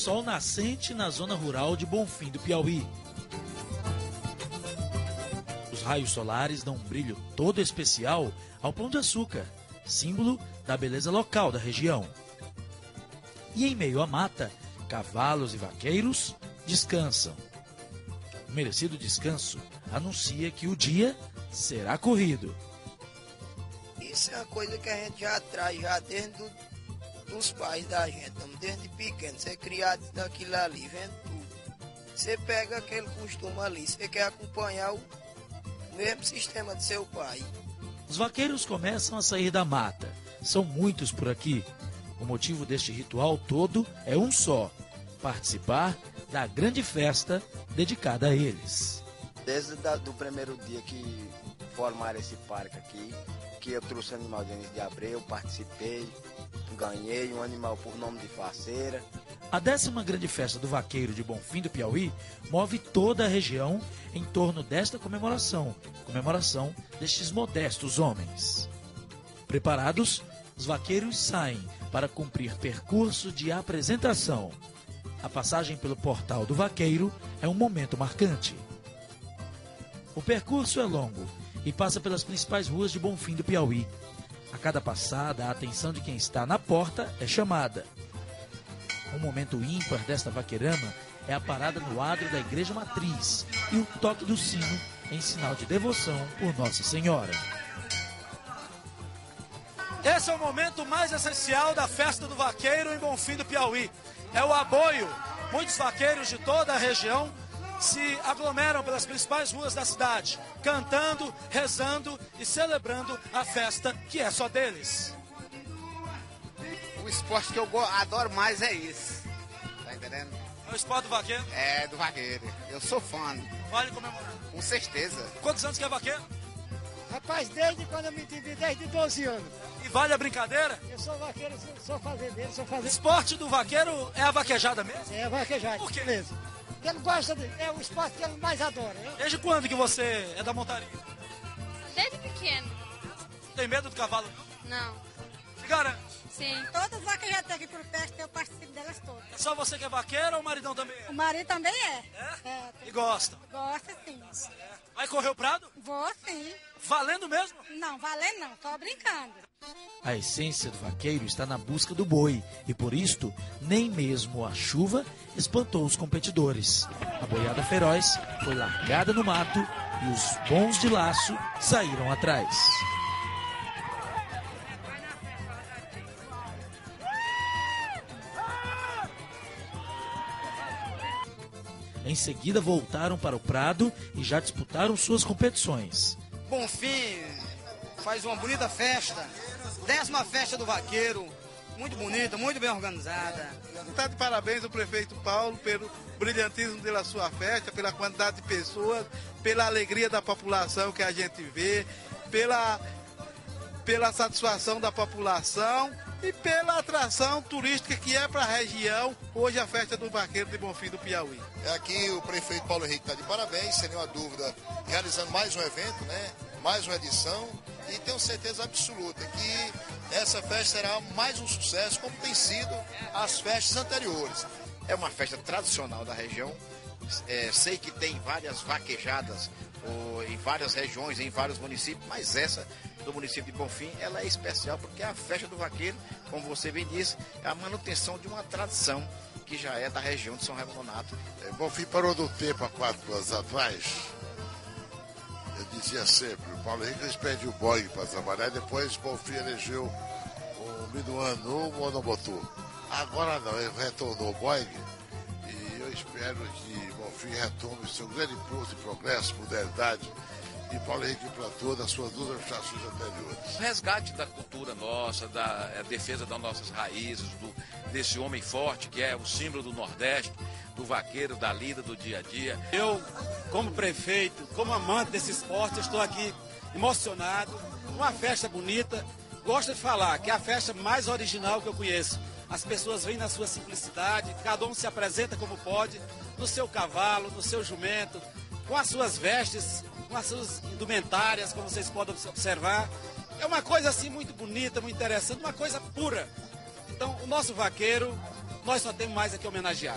sol nascente na zona rural de Bonfim do Piauí. Os raios solares dão um brilho todo especial ao Pão de Açúcar, símbolo da beleza local da região. E em meio à mata, cavalos e vaqueiros descansam. O merecido descanso anuncia que o dia será corrido. Isso é uma coisa que a gente já traz já desde do, dos pais da gente, desde pequeno, você é criado daquilo ali, vendo tudo. Você pega aquele costume ali, você quer acompanhar o mesmo sistema de seu pai. Os vaqueiros começam a sair da mata. São muitos por aqui. O motivo deste ritual todo é um só: participar da grande festa dedicada a eles. Desde o primeiro dia que formaram esse parque aqui, que eu trouxe animal de de Abreu, participei, ganhei um animal por nome de faceira. A décima grande festa do vaqueiro de Bonfim do Piauí move toda a região em torno desta comemoração, comemoração destes modestos homens. Preparados, os vaqueiros saem para cumprir percurso de apresentação. A passagem pelo portal do vaqueiro é um momento marcante. O percurso é longo e passa pelas principais ruas de Bonfim do Piauí. A cada passada, a atenção de quem está na porta é chamada. Um momento ímpar desta vaqueirama é a parada no adro da Igreja Matriz e o toque do sino em sinal de devoção por Nossa Senhora. Esse é o momento mais essencial da festa do vaqueiro em Bonfim do Piauí. É o aboio. Muitos vaqueiros de toda a região se aglomeram pelas principais ruas da cidade, cantando, rezando e celebrando a festa que é só deles. O esporte que eu adoro mais é esse. Tá entendendo? É o esporte do vaqueiro? É, do vaqueiro. Eu sou fã. Vale comemorar? Com certeza. Quantos anos que é vaqueiro? Rapaz, desde quando eu me entendi, desde 12 anos. E vale a brincadeira? Eu sou vaqueiro, sou fazendeiro, sou fazendeiro. Esporte do vaqueiro é a vaquejada mesmo? É a vaquejada. Por quê? Mesmo. Ele gosta, de, é o esporte que ele mais adora. Né? Desde quando que você é da montaria? Desde pequeno. Tem medo do cavalo? Não. Se garante? Sim. Todas as vacas já tem aqui por perto, eu participo delas todas. É só você que é vaqueiro ou o maridão também é? O marido também é. É? é e gosta? Gosta sim. Vai correr o prado? Vou sim. Valendo mesmo? Não, valendo não, só brincando. A essência do vaqueiro está na busca do boi e por isto nem mesmo a chuva espantou os competidores. A boiada feroz foi largada no mato e os bons de laço saíram atrás. Em seguida voltaram para o Prado e já disputaram suas competições. Bonfim faz uma bonita festa, décima festa do vaqueiro, muito bonita, muito bem organizada. Está de parabéns o prefeito Paulo pelo brilhantismo da sua festa, pela quantidade de pessoas, pela alegria da população que a gente vê, pela, pela satisfação da população e pela atração turística que é para a região, hoje a festa do Vaqueiro de Bonfim do Piauí. É aqui o prefeito Paulo Henrique está de parabéns, sem nenhuma dúvida, realizando mais um evento, né? Mais uma edição, e tenho certeza absoluta que essa festa será mais um sucesso, como tem sido as festas anteriores. É uma festa tradicional da região, é, sei que tem várias vaquejadas ou, em várias regiões, em vários municípios, mas essa do município de Bonfim, ela é especial porque é a festa do vaqueiro, como você bem disse, é a manutenção de uma tradição que já é da região de São Remonato. É, Bonfim parou do tempo há quatro anos atrás. Eu dizia sempre, o Paulo Henrique pede o Boeing para trabalhar depois Bonfim elegeu o Minuano, o Monomotu. Agora não, ele retornou o Boeing e eu espero que Bonfim retome seu grande impulso de progresso, modernidade e Paulo Henrique implantou nas suas duas administrações anteriores. O resgate da cultura nossa, da é, defesa das nossas raízes, do, desse homem forte que é o símbolo do Nordeste, do vaqueiro, da lida, do dia a dia. Eu, como prefeito, como amante desse esporte, estou aqui emocionado, uma festa bonita. Gosto de falar que é a festa mais original que eu conheço. As pessoas vêm na sua simplicidade, cada um se apresenta como pode, no seu cavalo, no seu jumento, com as suas vestes com as suas indumentárias, como vocês podem observar. É uma coisa assim muito bonita, muito interessante, uma coisa pura. Então, o nosso vaqueiro nós só temos mais aqui homenagear.